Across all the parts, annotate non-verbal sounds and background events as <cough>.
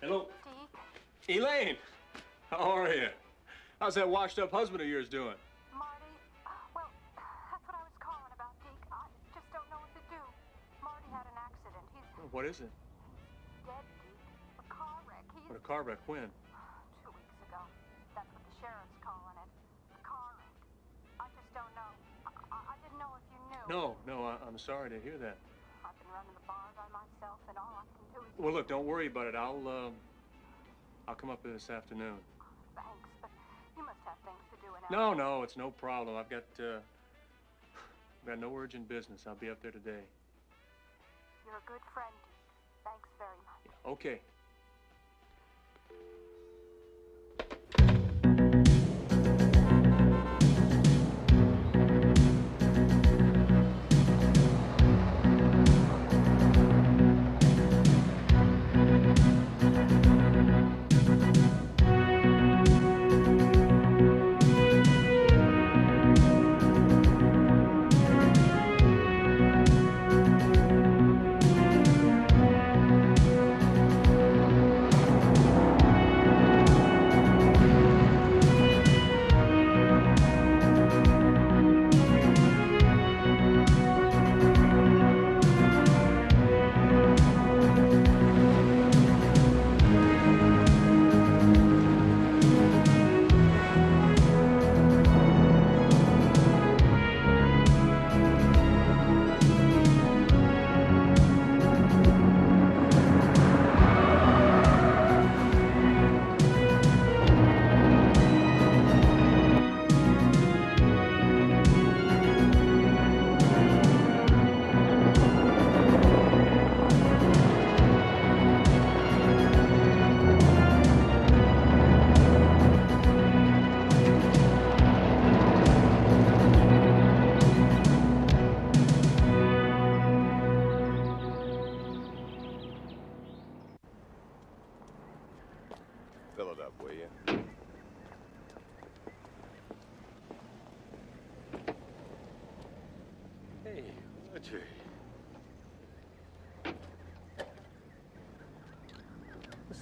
Hello. Elaine, how are you? How's that washed up husband of yours doing? Marty, well, that's what I was calling about, Deke. I just don't know what to do. Marty had an accident. He's What is it? dead, Deke. A car wreck. He's What a car wreck when? Sorry to hear that. I've been running the bar by myself, and all I can do is Well, look, don't worry about it. I'll, uh, I'll come up there this afternoon. thanks, but you must have things to do in No, no, it's no problem. I've got, uh, <sighs> I've got no urgent business. I'll be up there today. You're a good friend. Thanks very much. Okay.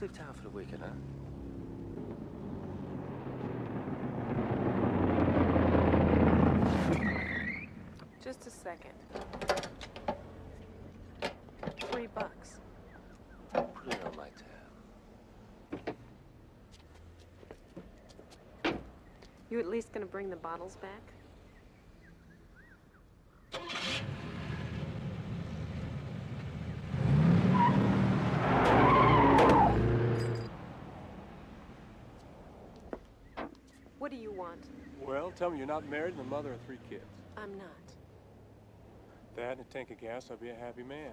Let's leave town for the weekend, huh? Just a second. Three bucks. Put it on my tab. You at least gonna bring the bottles back? What do you want? Well, tell me you're not married and the mother of three kids. I'm not. That and a tank of gas, I'd be a happy man.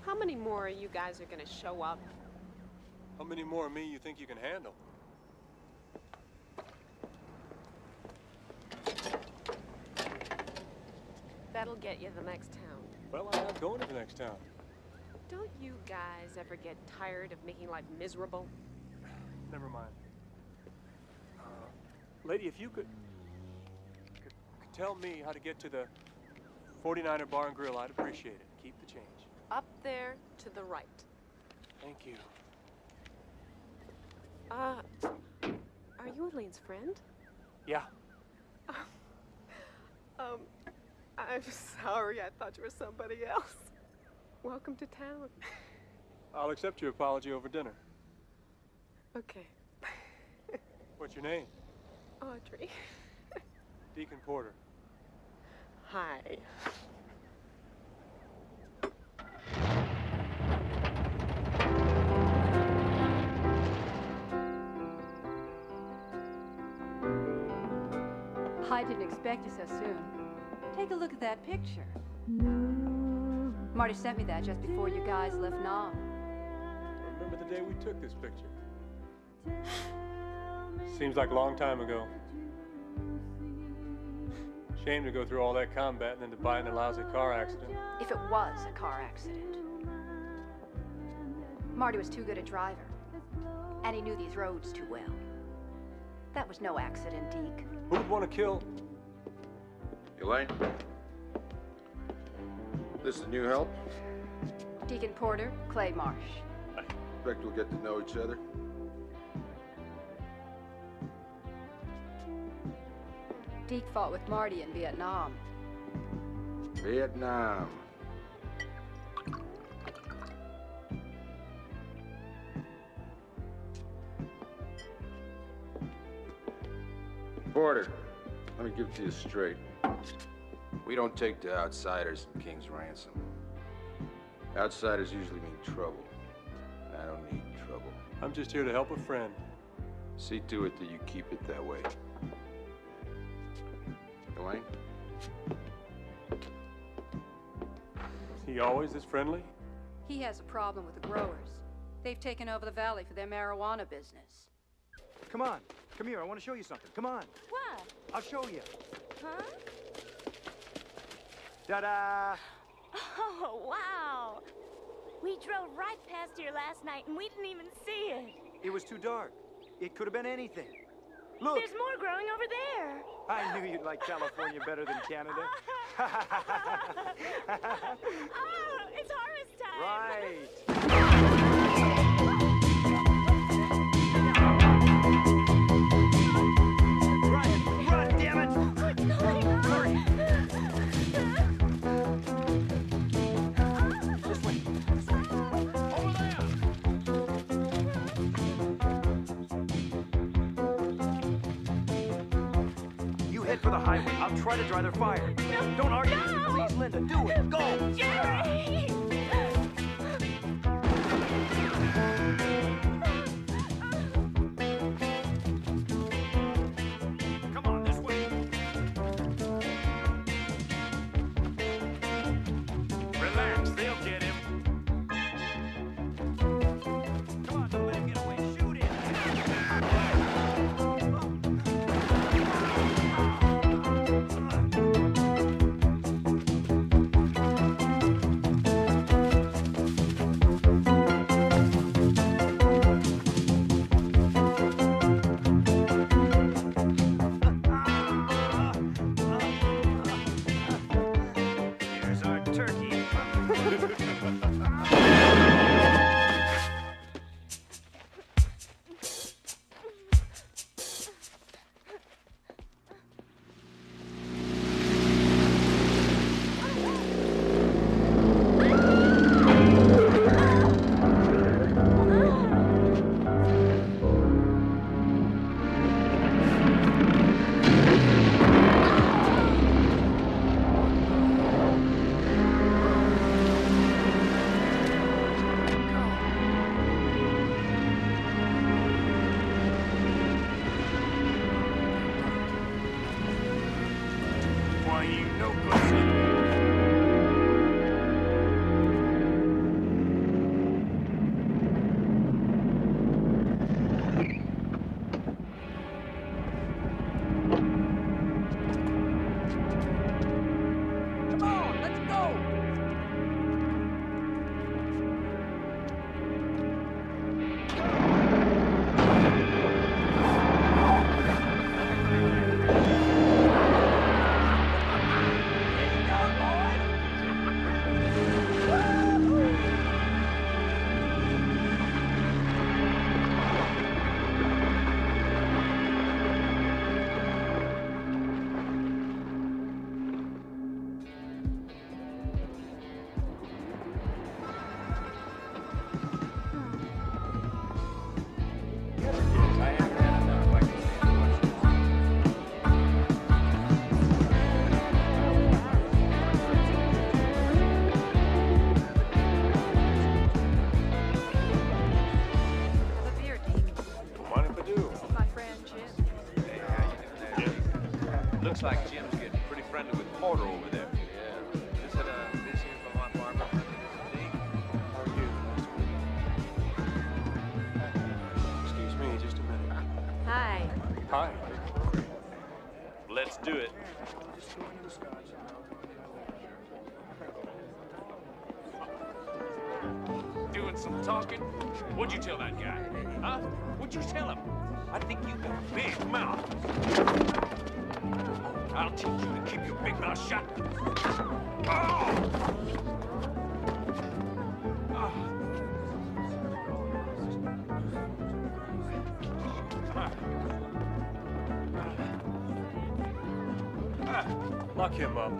How many more of you guys are gonna show up? How many more of me you think you can handle? That'll get you the next town. Well, I'm not going to the next town. Don't you guys ever get tired of making life miserable? <sighs> Never mind. Uh, lady, if you could, could, could tell me how to get to the 49er Bar and Grill, I'd appreciate it. Keep the change. Up there to the right. Thank you. Uh, are you Elaine's friend? Yeah. <laughs> Um, I'm sorry. I thought you were somebody else. Welcome to town. I'll accept your apology over dinner. Okay. What's your name? Audrey. Deacon Porter. Hi. I didn't expect you so soon. Take a look at that picture. Marty sent me that just before you guys left Nam. Remember the day we took this picture? Seems like a long time ago. Shame to go through all that combat and then to die in a lousy car accident. If it was a car accident. Marty was too good a driver. And he knew these roads too well. That was no accident, Deke. Who'd want to kill? Elaine? This is new help? Deacon Porter, Clay Marsh. I expect we'll get to know each other. Deke fought with Marty in Vietnam. Vietnam. Porter, let me give it to you straight. We don't take to outsiders in King's Ransom. Outsiders usually mean trouble. I don't need trouble. I'm just here to help a friend. See to it that you keep it that way. Elaine? Is he always this friendly? He has a problem with the growers. They've taken over the valley for their marijuana business. Come on. Come here. I want to show you something. Come on. What? I'll show you. Huh? Ta-da! Oh, wow. We drove right past here last night and we didn't even see it. It was too dark. It could have been anything. Look! There's more growing over there. I knew you'd like California better than Canada. <laughs> oh, it's harvest time. right. <laughs> I'll try to dry their fire. Don't argue me, please, Linda. Do it. Go! Jerry! Lock him up.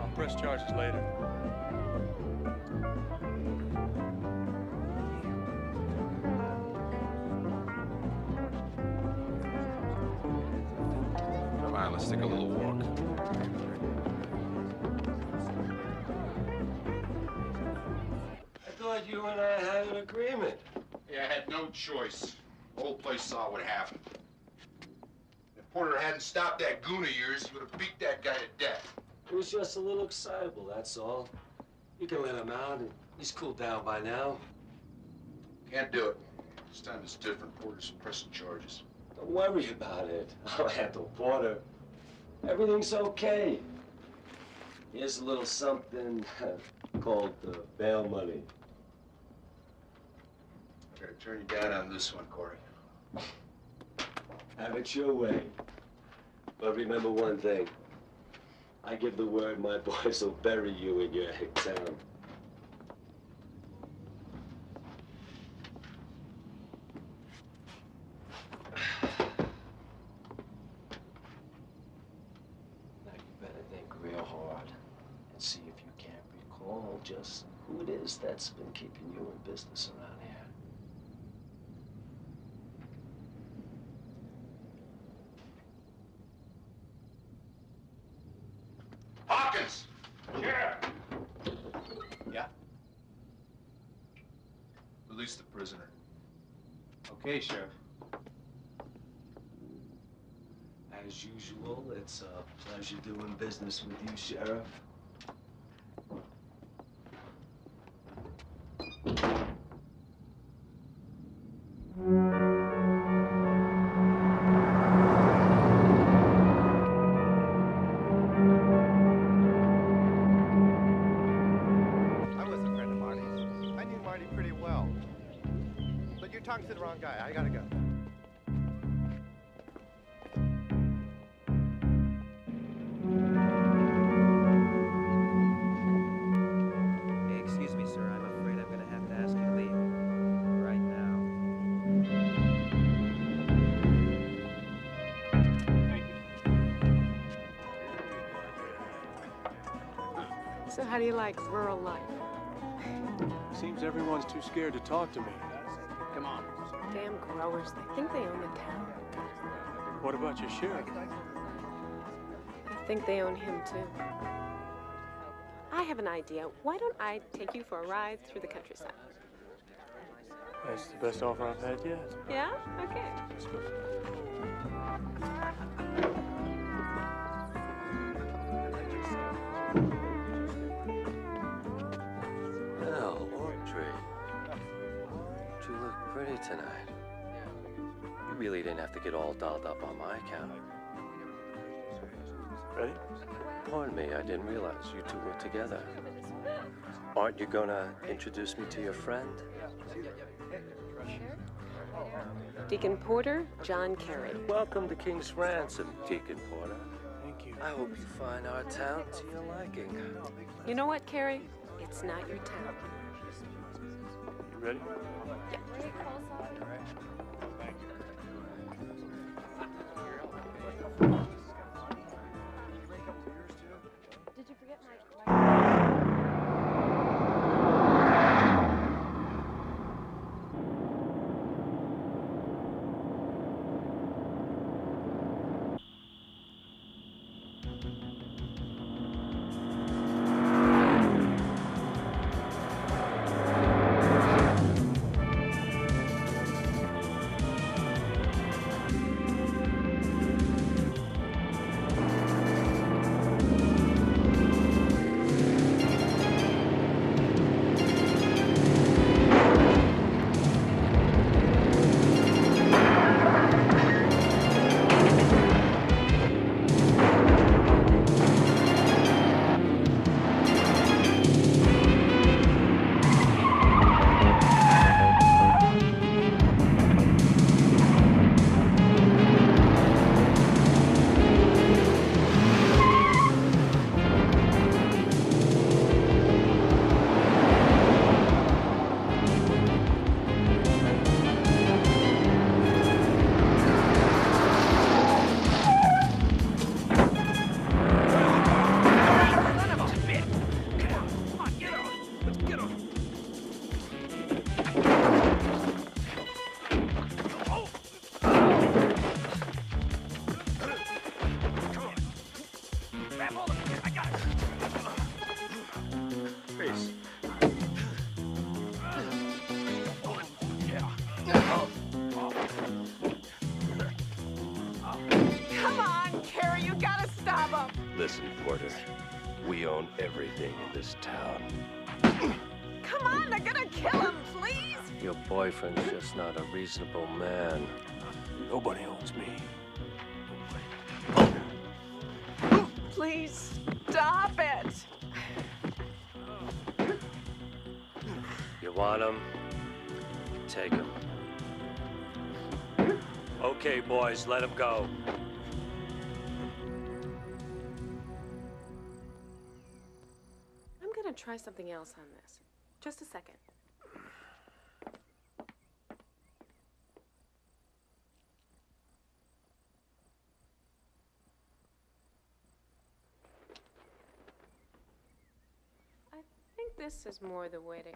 I'll press charges later. Come on, let's take a little walk. Had no choice. The whole place saw what happened. If Porter hadn't stopped that goon of yours, he would have beat that guy to death. He was just a little excitable, that's all. You can let him out, and he's cooled down by now. Can't do it. This time it's different. Porter's pressing charges. Don't worry about it. <laughs> I'll handle Porter. Everything's okay. Here's a little something <laughs> called uh, bail money. I gotta turn you down on this one, Corey. Have it your way. But remember one thing. I give the word my <laughs> boys will bury you in your hick town. Now you better think real hard and see if you can't recall just who it is that's been keeping you in business around here. Hawkins! Yeah. Yeah? Release the prisoner. Okay, Sheriff. As usual, it's a pleasure doing business with you, Sheriff. Like rural life? Seems everyone's too scared to talk to me. Come on. Damn growers. They think they own the town. What about your sheriff? I think they own him, too. I have an idea. Why don't I take you for a ride through the countryside? That's the best offer I've had yet. Yeah? Okay. Dolled up on my account. Ready? Pardon me, I didn't realize you two were together. Aren't you gonna introduce me to your friend? Deacon Porter, John Carey. Welcome to King's Ransom, Deacon Porter. Thank you. I hope you find our town to your liking. You know what, Carey? It's not your town. You ready? Did You want him? Take him. Okay, boys, let him go. I'm gonna try something else on this. Just a second. I think this is more the way to.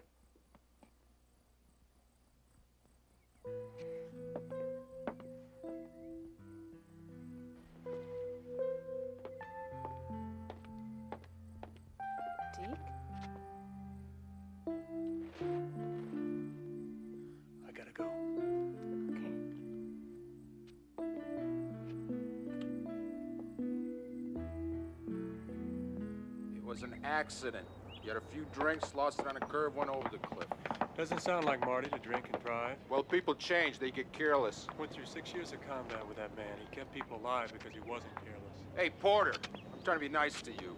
Accident. You had a few drinks, lost it on a curve, went over the cliff. Doesn't sound like Marty to drink and drive. Well, people change. They get careless. Went through six years of combat with that man. He kept people alive because he wasn't careless. Hey, Porter, I'm trying to be nice to you.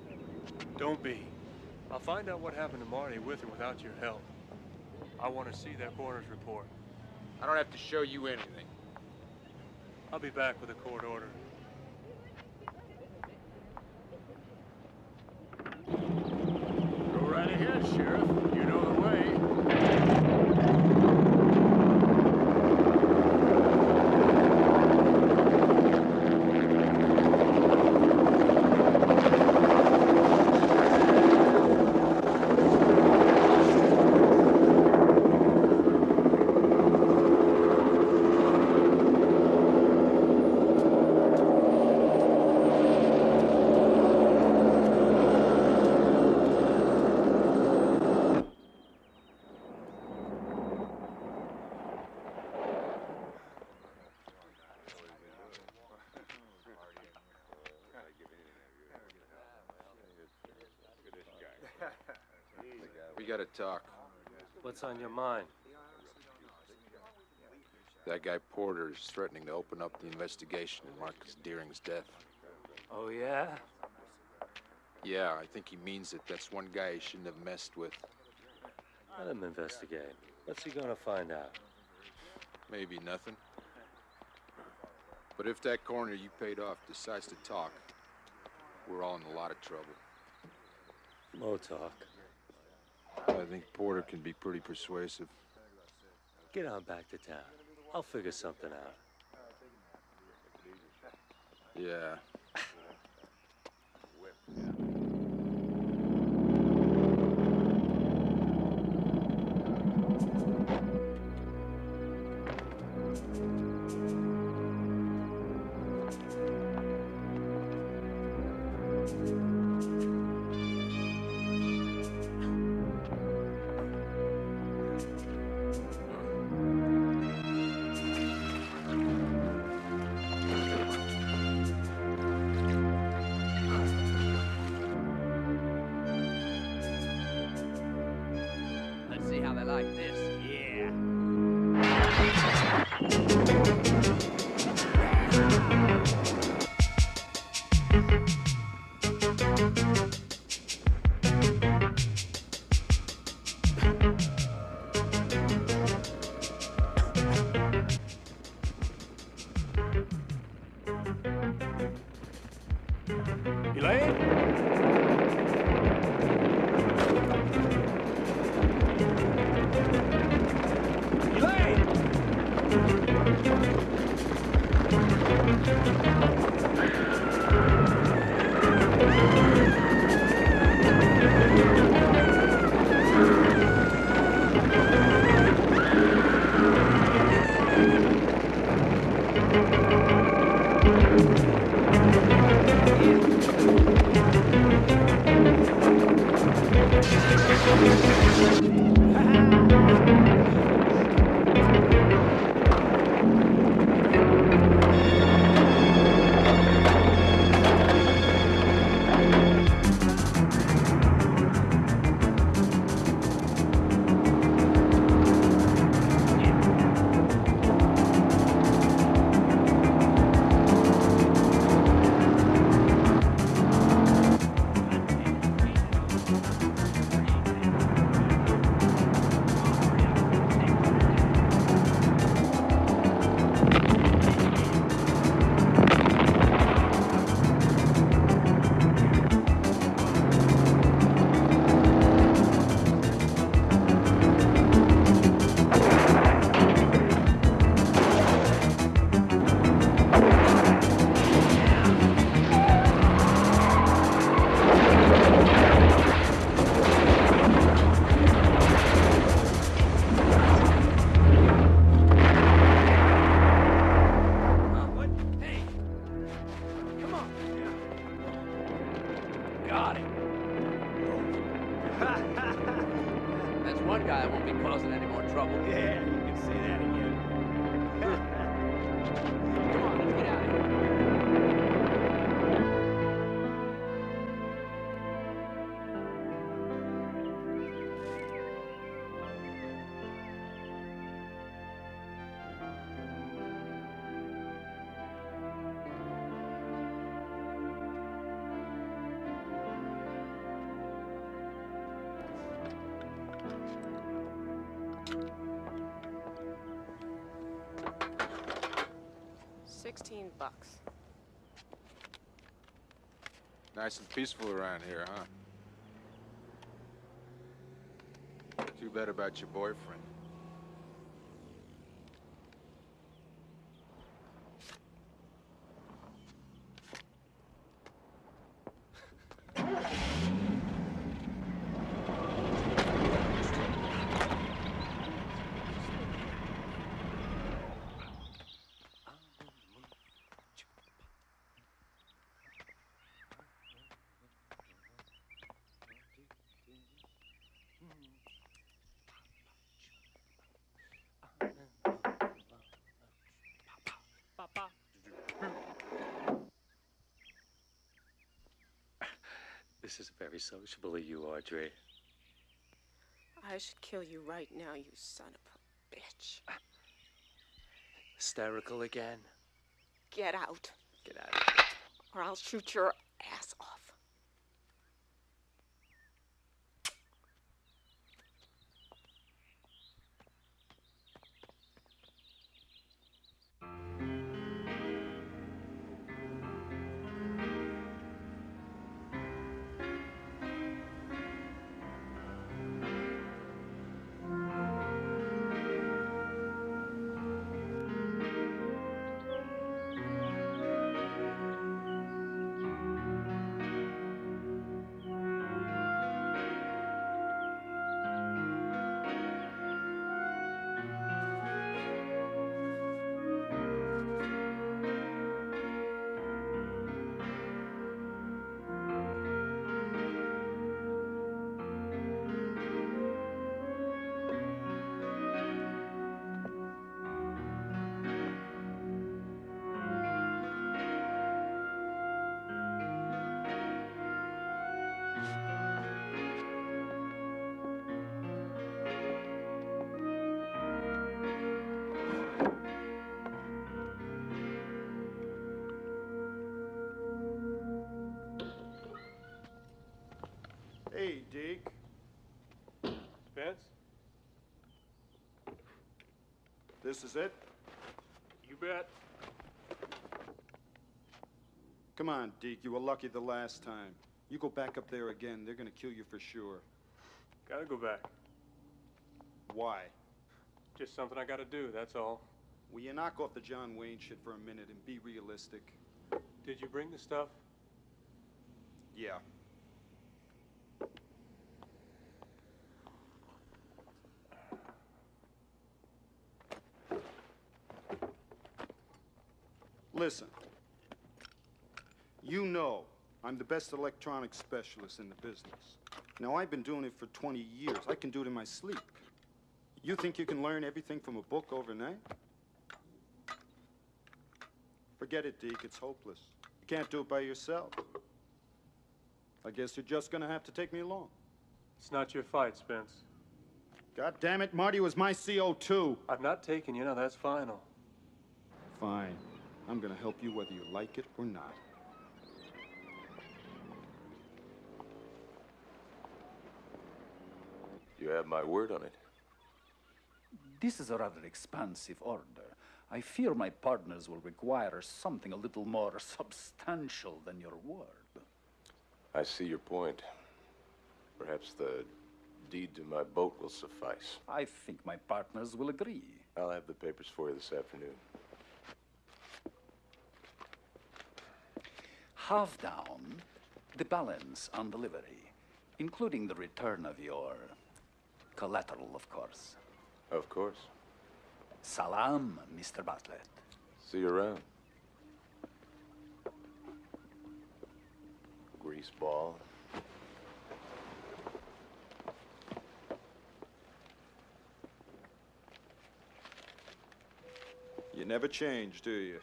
Don't be. I'll find out what happened to Marty with or without your help. I want to see that coroner's report. I don't have to show you anything. I'll be back with a court order. Go right ahead, Sheriff. You know the way. We gotta talk. What's on your mind? That guy Porter is threatening to open up the investigation in Marcus Deering's death. Oh, yeah? Yeah, I think he means it. That's one guy he shouldn't have messed with. Let him investigate. What's he gonna find out? Maybe nothing. But if that coroner you paid off decides to talk, we're all in a lot of trouble. Mo talk. I think Porter can be pretty persuasive. Get on back to town. I'll figure something out. Yeah. <laughs> Let's Nice and peaceful around here, huh? Too bad about your boyfriend. This is very sociable of you, Audrey. I should kill you right now, you son of a bitch. Hysterical again? Get out, Get out or I'll shoot your This is it? You bet. Come on, Deke. You were lucky the last time. You go back up there again, they're gonna kill you for sure. Gotta go back. Why? Just something I gotta do, that's all. Will you knock off the John Wayne shit for a minute and be realistic? Did you bring the stuff? Yeah. Listen. You know I'm the best electronics specialist in the business. Now, I've been doing it for 20 years. I can do it in my sleep. You think you can learn everything from a book overnight? Forget it, Deke. It's hopeless. You can't do it by yourself. I guess you're just gonna have to take me along. It's not your fight, Spence. God damn it, Marty was my CO2. I'm not taking you, now that's final. Fine. I'm gonna help you whether you like it or not. You have my word on it. This is a rather expansive order. I fear my partners will require something a little more <laughs> substantial than your word. I see your point. Perhaps the deed to my boat will suffice. I think my partners will agree. I'll have the papers for you this afternoon. half down the balance on delivery, including the return of your collateral, of course. Of course. Salam, Mr. Bartlett. See you around. Grease ball. You never change, do you?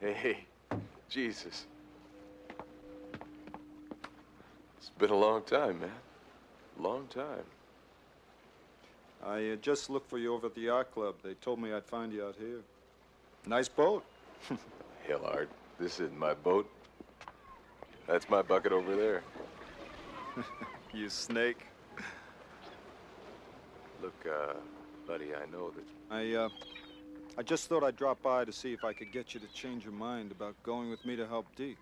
Hey, Jesus. It's been a long time, man. Long time. I uh, just looked for you over at the yacht club. They told me I'd find you out here. Nice boat. <laughs> Hillard, this isn't my boat. That's my bucket over there. <laughs> you snake. Look, uh, buddy, I know that I, uh, I just thought I'd drop by to see if I could get you to change your mind about going with me to help Deke.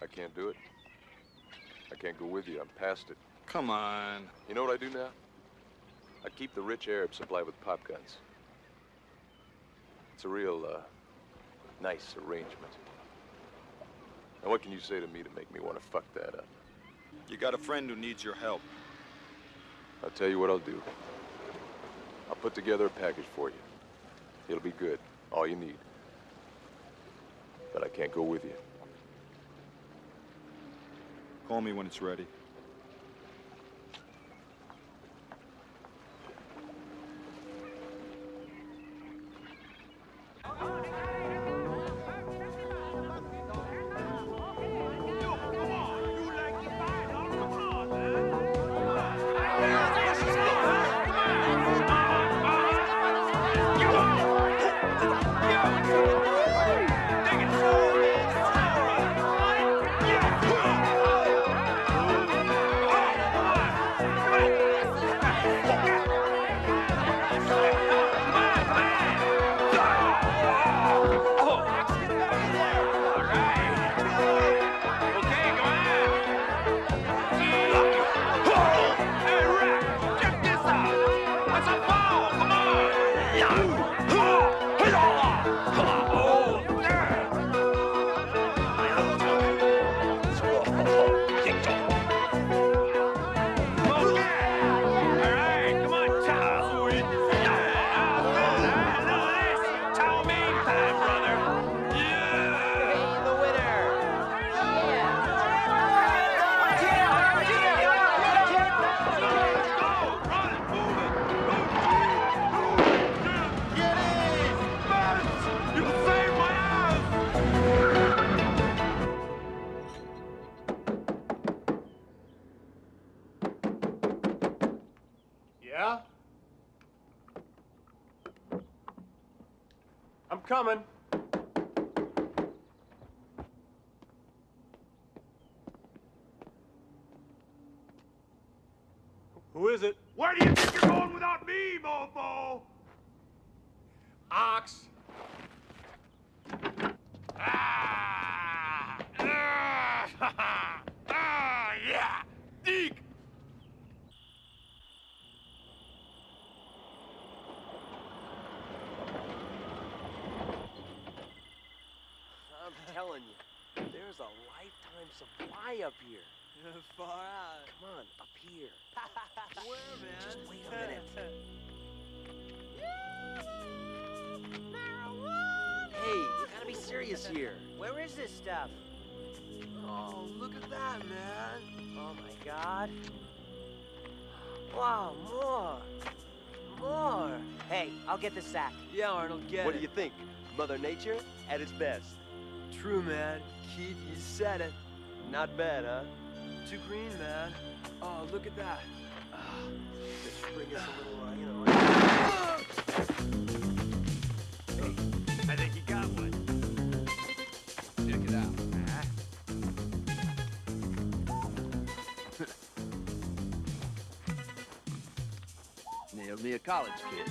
I can't do it. I can't go with you. I'm past it. Come on. You know what I do now? I keep the rich Arab supplied with pop guns. It's a real, uh, nice arrangement. Now, what can you say to me to make me want to fuck that up? You got a friend who needs your help. I'll tell you what I'll do. I'll put together a package for you. It'll be good. All you need. But I can't go with you. Call me when it's ready. Far out. Come on, up here. <laughs> Where, man? Just wait a minute. <laughs> Hey, you gotta be serious here. Where is this stuff? Oh, look at that, man. Oh my god. Wow, more. More. Hey, I'll get the sack. Yeah, Arnold, get what it. do you think? Mother Nature at its best. True, man. Keith, you said it. Not bad, huh? Too green, man. Oh, look at that. Us a little, uh, you know. I think you got one. Check it out. <laughs> Nailed me a college kid.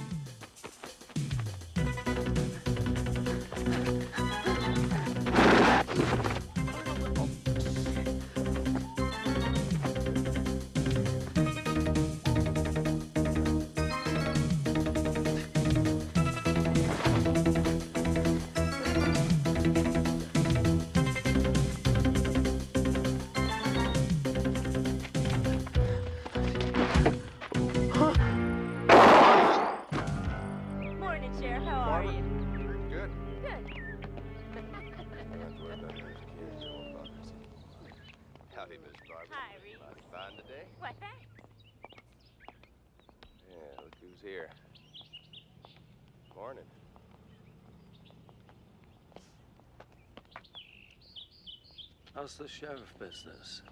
How's the sheriff business?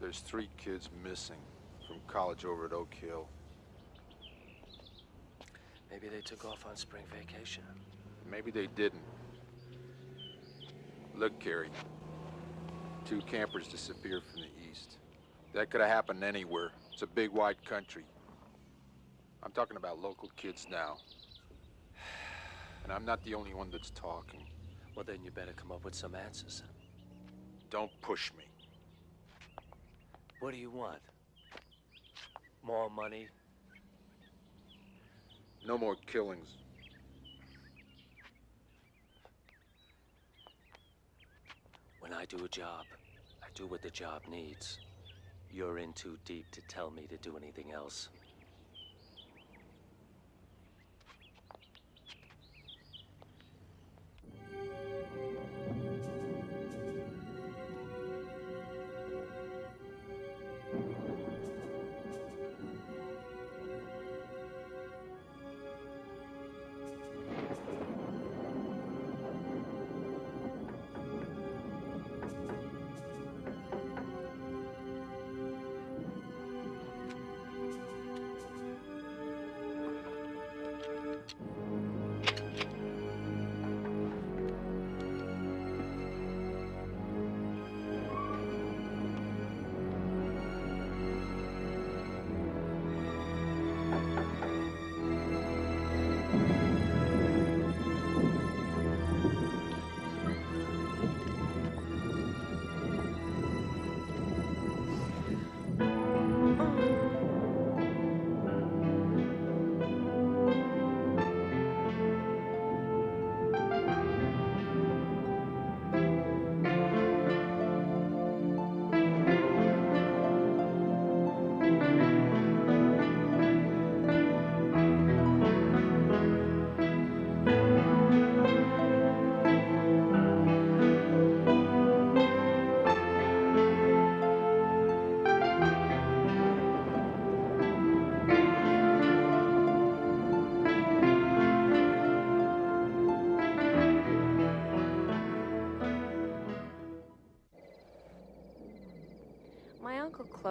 There's three kids missing from college over at Oak Hill. Maybe they took off on spring vacation. Maybe they didn't. Look, Carrie. Two campers disappeared from the east. That could have happened anywhere. It's a big, wide country. I'm talking about local kids now. <sighs> And I'm not the only one that's talking. Well, then you better come up with some answers. Don't push me. What do you want? More money? No more killings. When I do a job, I do what the job needs. You're in too deep to tell me to do anything else.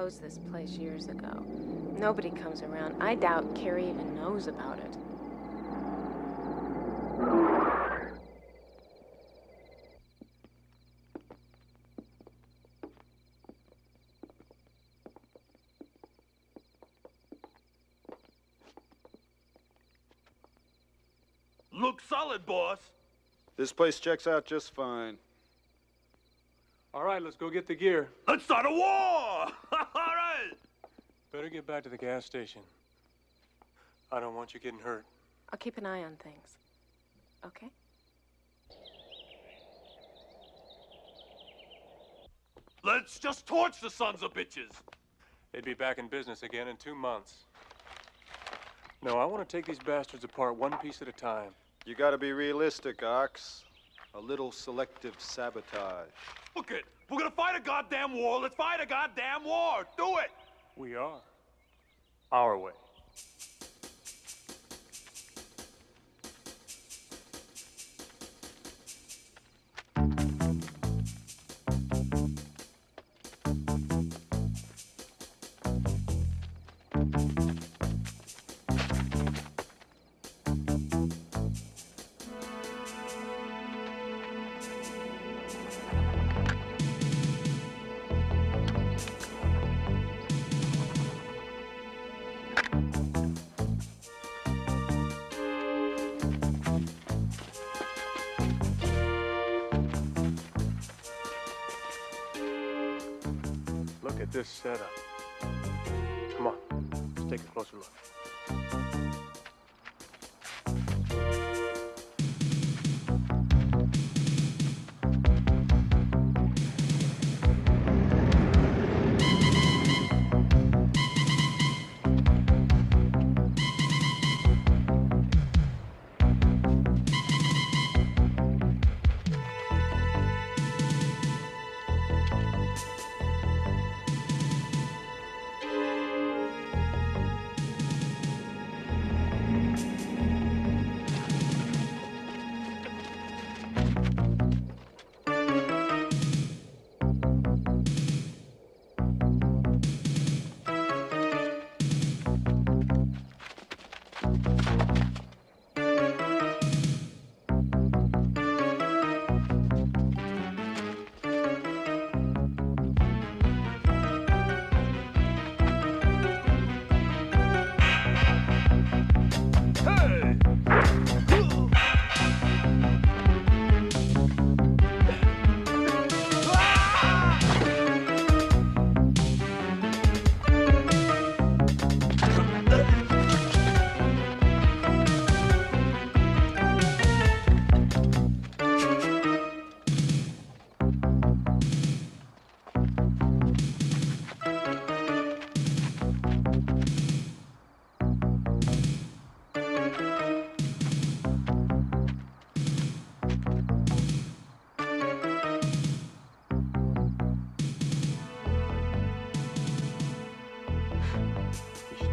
Closed this place years ago. Nobody comes around. I doubt Carrie even knows about it. Look solid, boss. This place checks out just fine. All right, let's go get the gear. Let's start a war! All right! Better get back to the gas station. I don't want you getting hurt. I'll keep an eye on things. Okay? Let's just torch the sons of bitches. They'd be back in business again in two months. No, I want to take these bastards apart one piece at a time. You gotta be realistic, Ox. A little selective sabotage. Look it. We're gonna fight a goddamn war. Let's fight a goddamn war. Do it. We are. Our way. At this setup. Come on, let's take a closer look.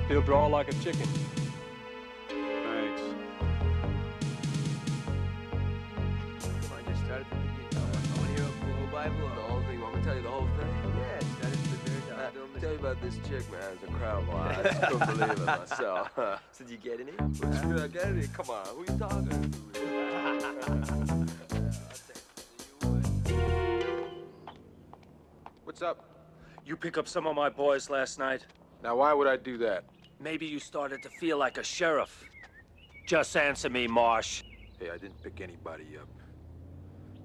He'll draw like a chicken. Thanks. Come on, just start at the beginning. I want to hear the whole Bible. The whole thing. Want me to tell you the whole thing? Yeah, start at the very top. Uh, tell you about this chick, man. It's a crown boy. <laughs> I just couldn't believe it myself. <laughs> so did you get any? What you feel like get any? Come on, who you talking to? <laughs> What's up? You pick up some of my boys last night? Now, why would I do that? Maybe you started to feel like a sheriff. Just answer me, Marsh. Hey, I didn't pick anybody up.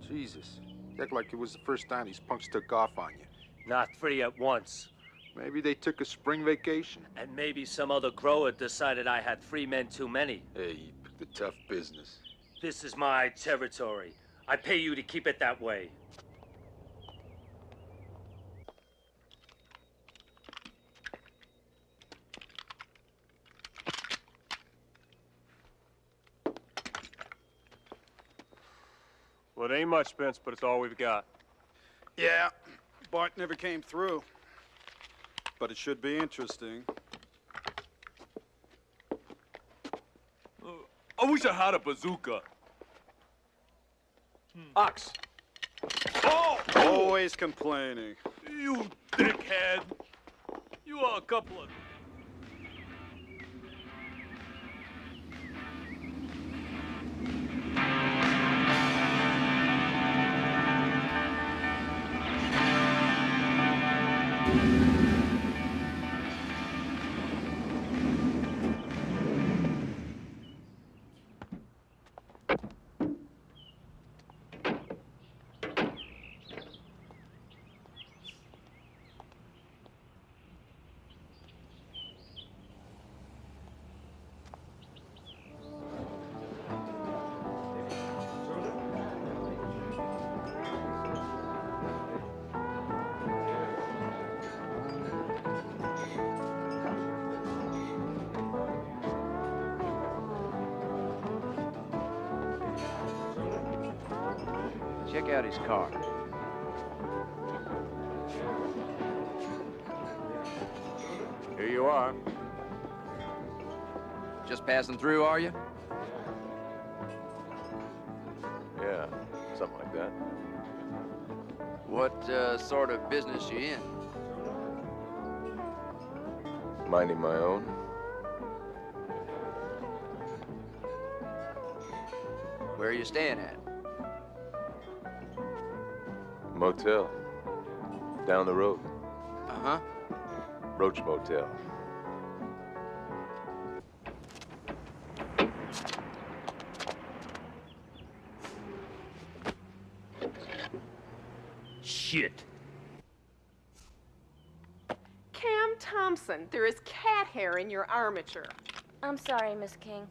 Jesus. You act like it was the first time these punks took off on you. Not three at once. Maybe they took a spring vacation. And maybe some other grower decided I had three men too many. Hey, you picked a tough business. This is my territory. I pay you to keep it that way. Well, it ain't much, Spence, but it's all we've got. Yeah, Bart never came through. But it should be interesting. Uh, I wish I had a bazooka. Hmm. Ox. Oh! Always complaining. You dickhead! You are a couple of. Check out his car. Here you are. Just passing through, are you? Yeah, something like that. What uh, sort of business you in? Minding my own. Where are you staying at? Motel. Down the road. Uh-huh. Roach Motel. Shit. Cam Thompson, there is cat hair in your armature. I'm sorry, Miss King.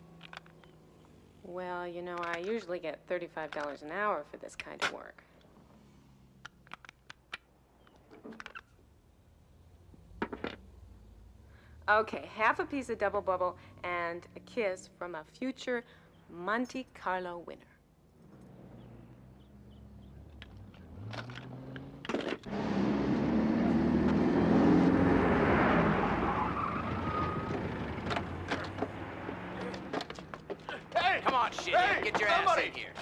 Well, you know, I usually get $35 an hour for this kind of work. Okay, half a piece of double bubble and a kiss from a future Monte Carlo winner. Hey! Come on, shit. Hey, Get your somebody! ass in here.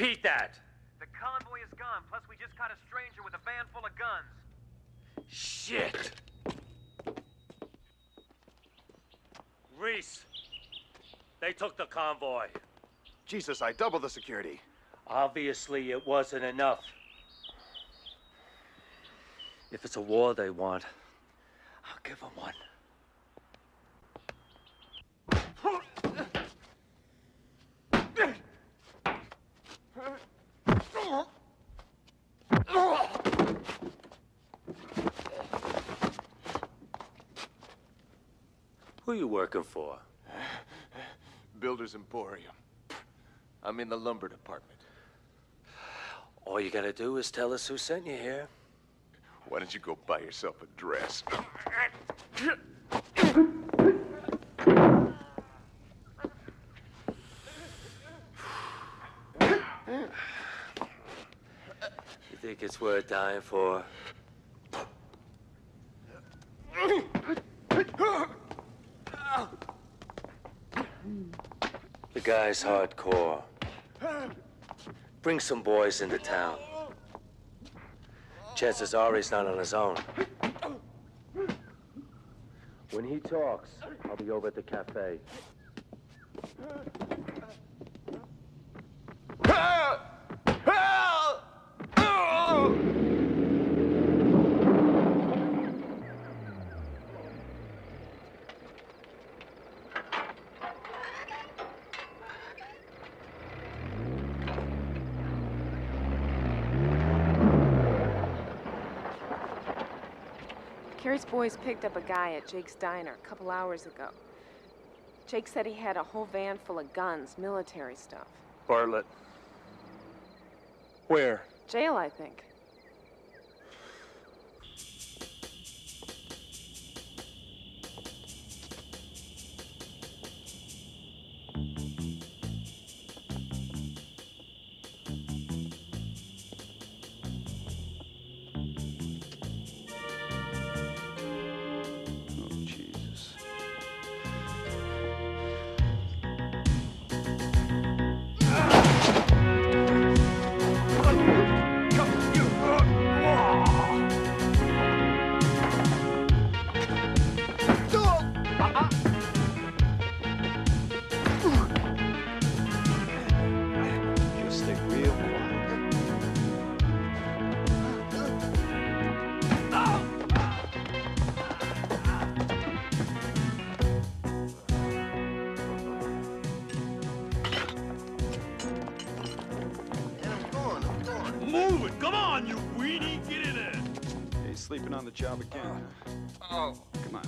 Repeat that. The convoy is gone, plus we just caught a stranger with a van full of guns. Shit! Reese, they took the convoy. Jesus, I doubled the security. Obviously, it wasn't enough. If it's a war they want, I'll give them one. Who you working for? Builder's Emporium. I'm in the lumber department. All you gotta do is tell us who sent you here. Why don't you go buy yourself a dress? You think it's worth dying for? The guy's hardcore. Bring some boys into town. Chances are he's not on his own. When he talks, I'll be over at the cafe. Carrie's boys picked up a guy at Jake's diner a couple hours ago. Jake said he had a whole van full of guns, military stuff. Bartlett. Where? Jail, I think. On the job again. Oh. Come on.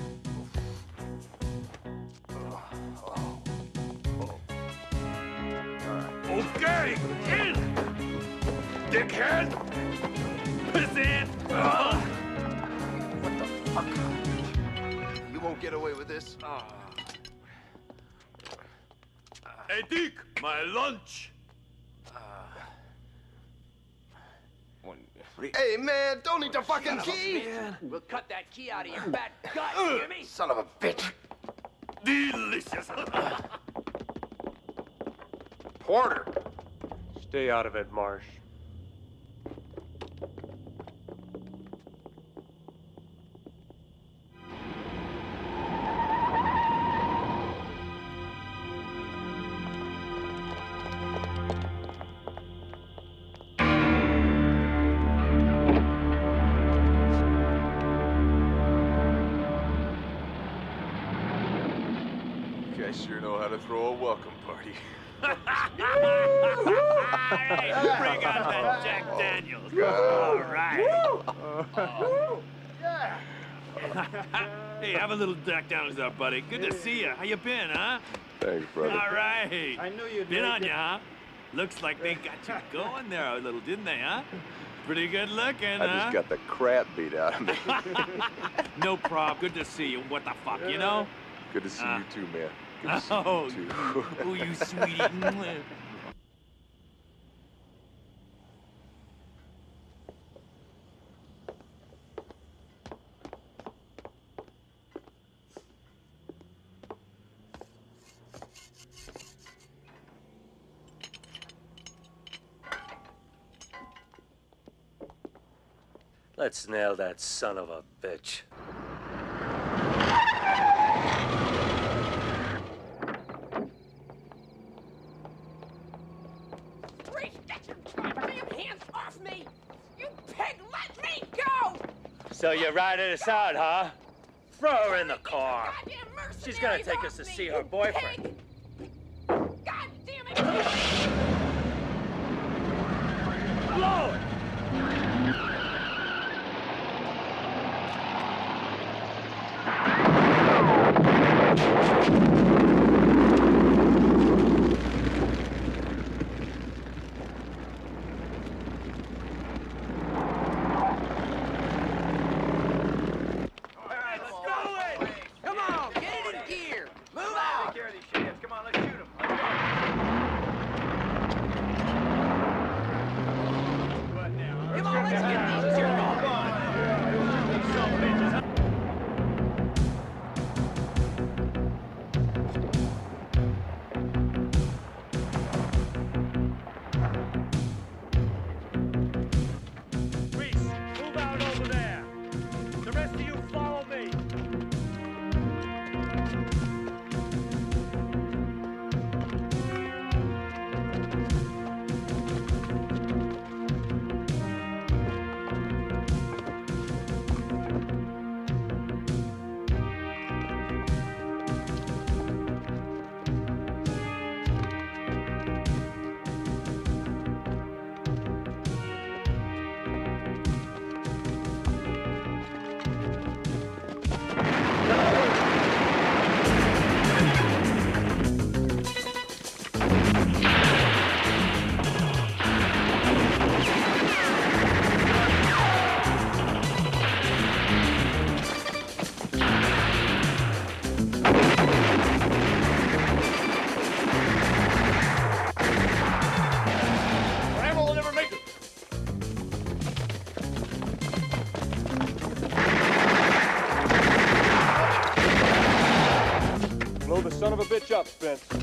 Okay! In! Dickhead! Pissant! Oh. What the fuck? You won't get away with this. Oh. Hey, Dick! My lunch! Hey, man, don't need the fucking key! We'll cut that key out of your fat gut, you hear me? <clears throat> Son of a bitch! Delicious! Porter! Stay out of it, Marsh. Sure know how to throw a welcome party. hey, <laughs> bring out that <laughs> Jack Daniels. All right. <laughs> hey, have a little Jack Daniels there, buddy. Good to see you. How you been, huh? Thanks, brother. All right. I knew you'd Been on it. you, huh? Looks like they got you going there a little, didn't they, huh? Pretty good looking, I huh? just got the crap beat out of me. no problem. Good to see you. What the fuck, you know? Good to see Uh, you too, man. <laughs> Oh, you, oh, you sweetie. <laughs> Let's nail that son of a bitch. So you're riding us out, huh? Throw her in the car. She's gonna take us to see her boyfriend. God damn it! Blow it! job, Spence.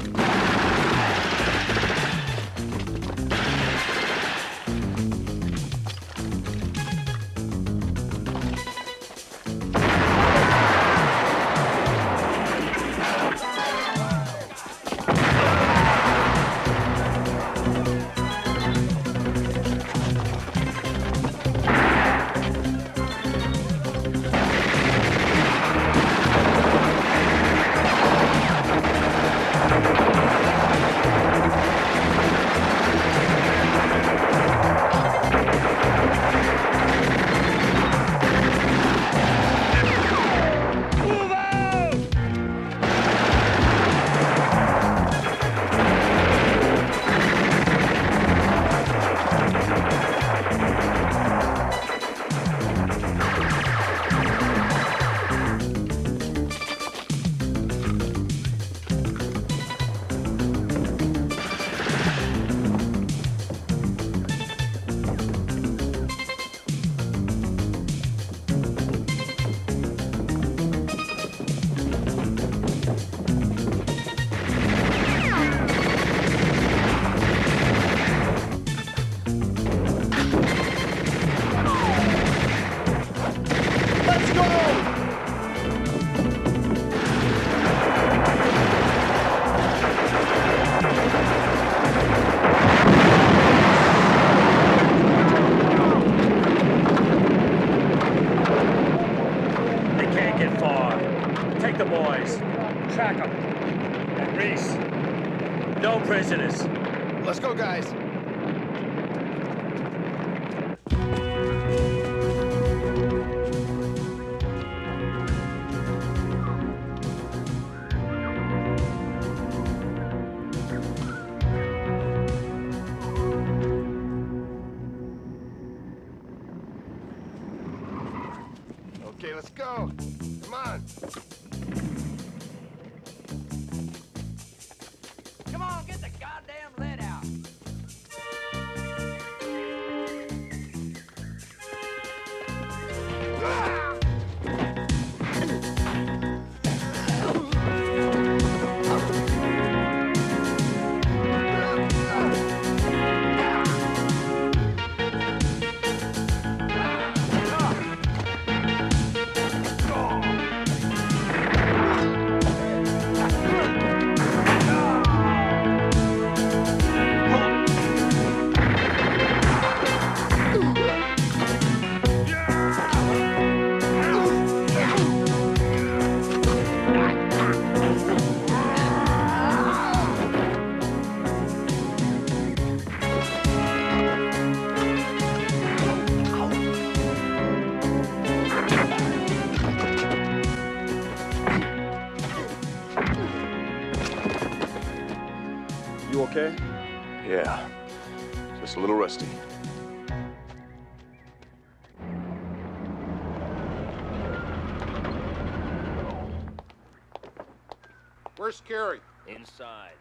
Where's Carrie? Inside.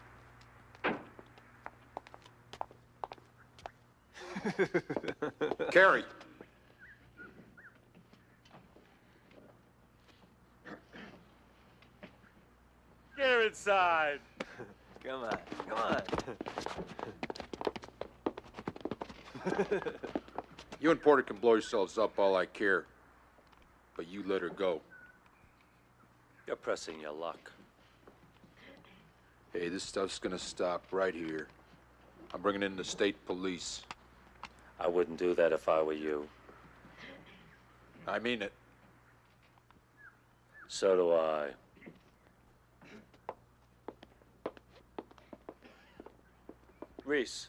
Carrie. Get her inside. <laughs> come on, come on. <laughs> You and Porter can blow yourselves up all I care. But you let her go. You're pressing your luck. Hey, this stuff's gonna stop right here. I'm bringing in the state police. I wouldn't do that if I were you. I mean it. So do I. Reese.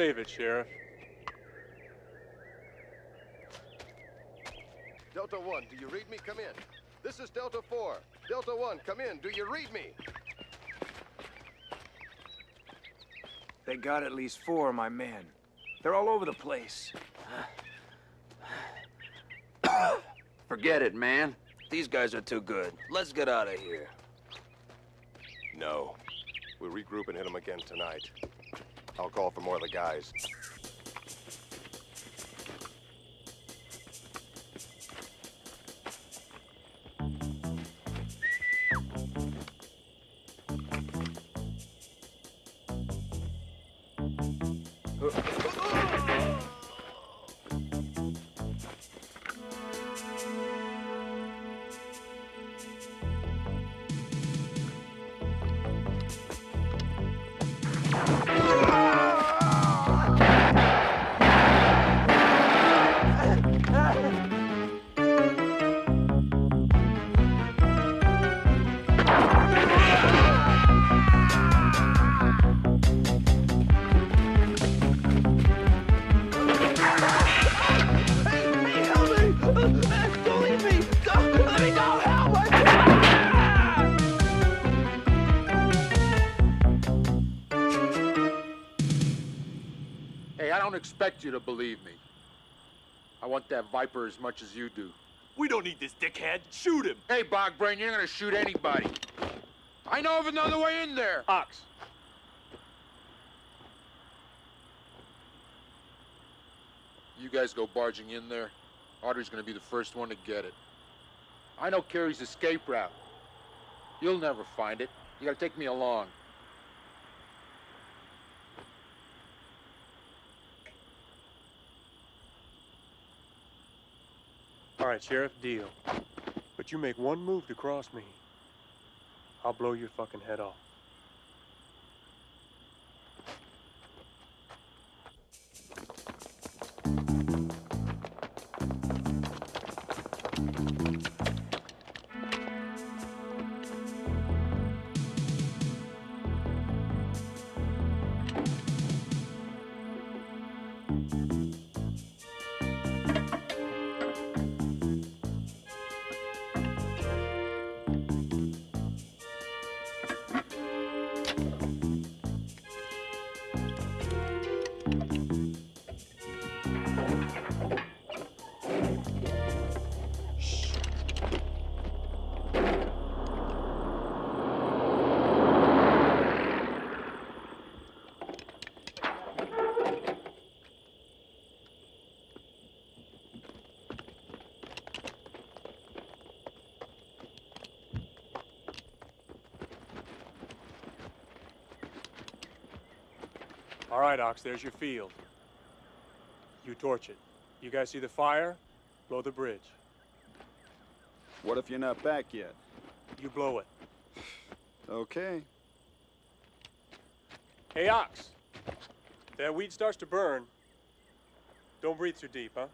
Save it, Sheriff. Delta 1, do you read me? Come in. This is Delta 4. Delta 1, come in. Do you read me? They got at least four of my men. They're all over the place. <coughs> Forget it, man. These guys are too good. Let's get out of here. No. We'll regroup and hit them again tonight. I'll call for more of the guys. Expect you to believe me. I want that Viper as much as you do. We don't need this dickhead. Shoot him. Hey, Bogbrain, you're not gonna shoot anybody. I know of another way in there. Ox. You guys go barging in there. Audrey's gonna be the first one to get it. I know Carrie's escape route. You'll never find it. You gotta take me along. Right, Sheriff, deal. But you make one move to cross me, I'll blow your fucking head off. All right, Ox, there's your field. You torch it. You guys see the fire? Blow the bridge. What if you're not back yet? You blow it. Okay. Hey, Ox. If that weed starts to burn, don't breathe too deep, huh?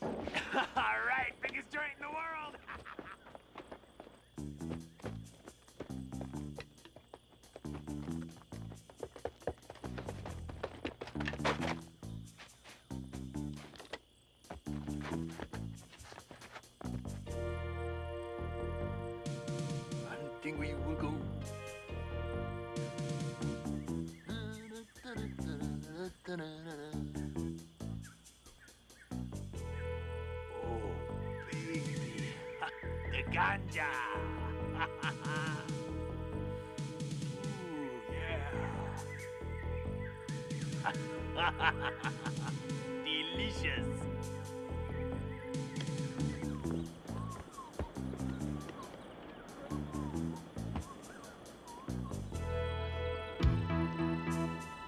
<laughs> All right, biggest joint in the world.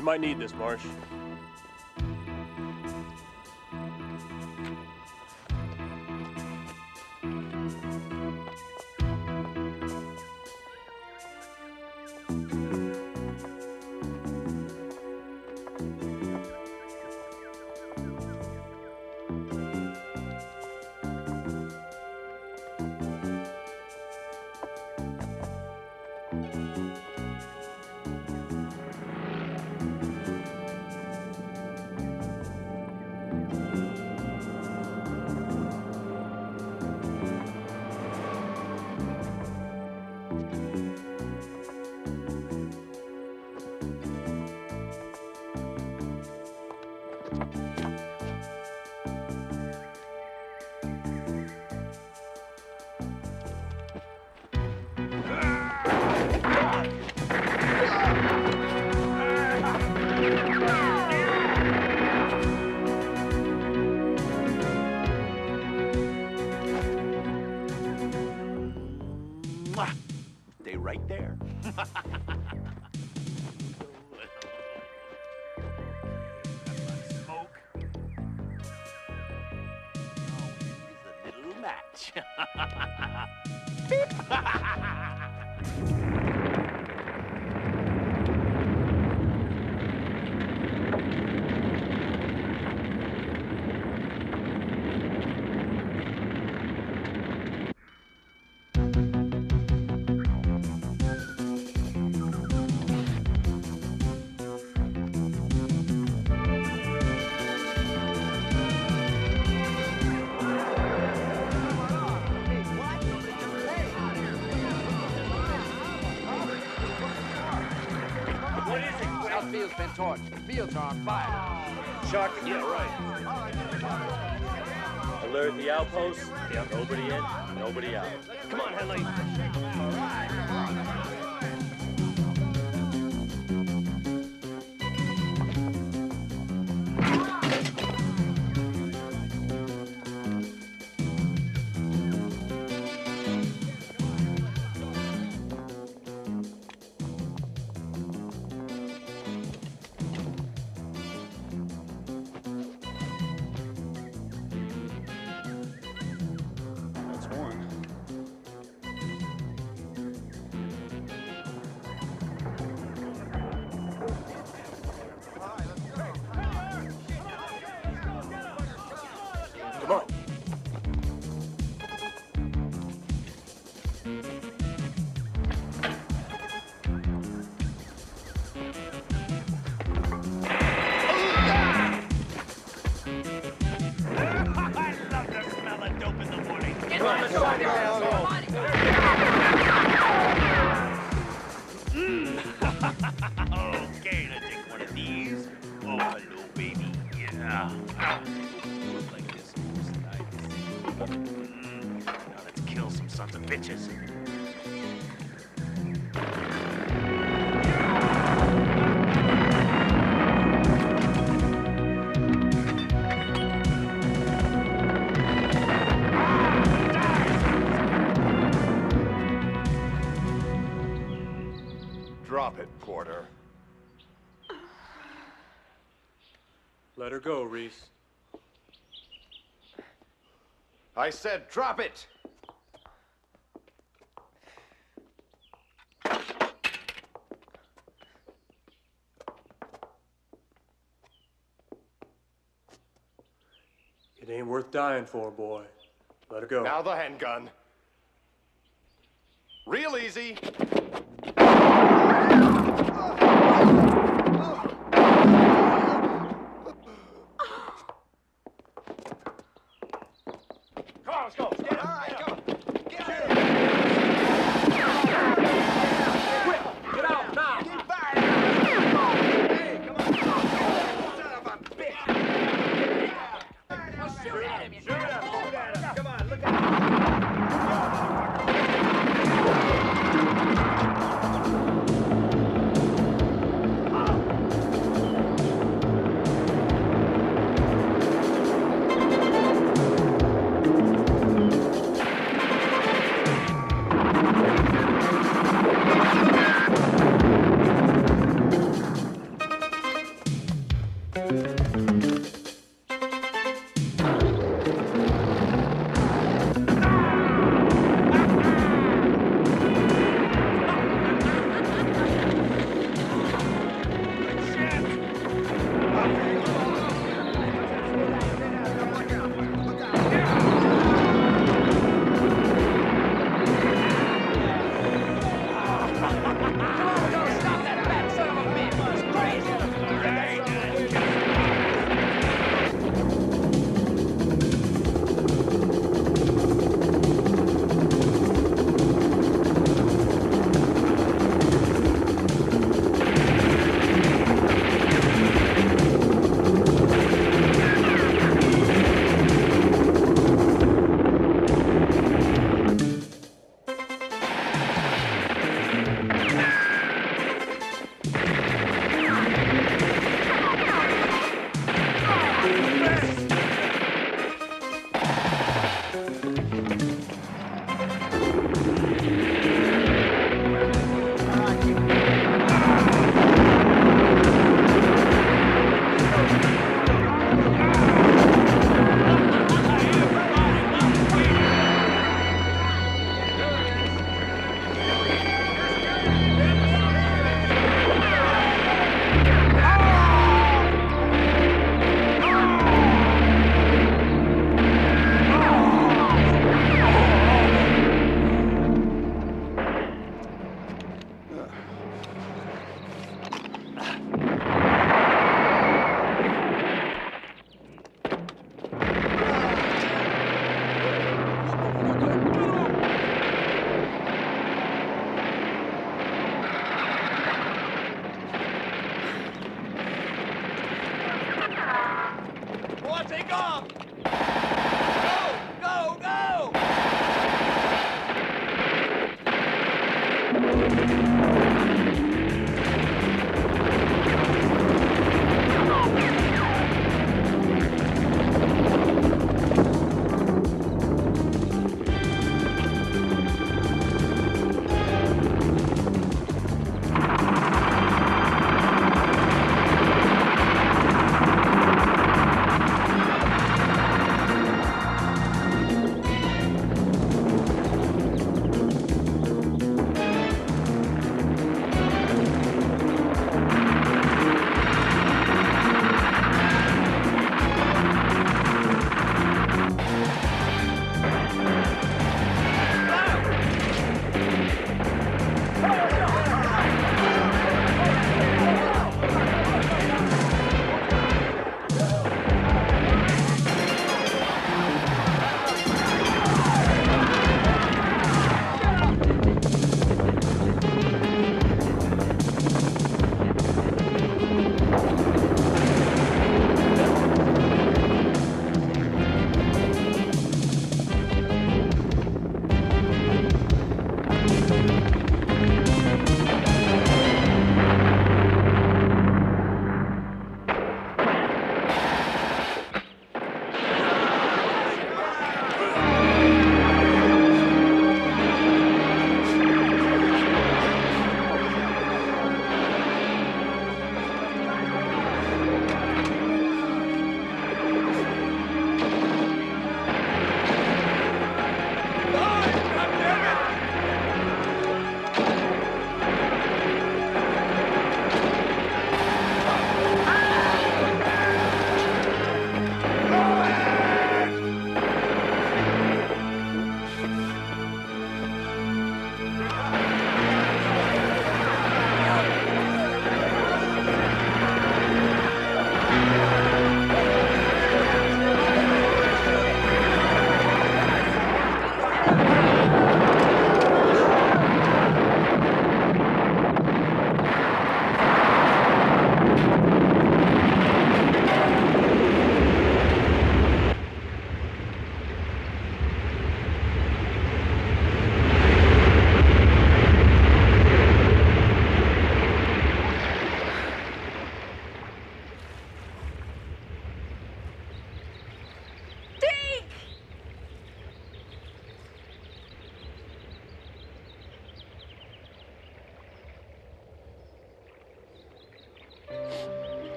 You might need this, Marsh. her go, Reese. I said drop it! It ain't worth dying for, boy. Let her go. Now the handgun. Real easy.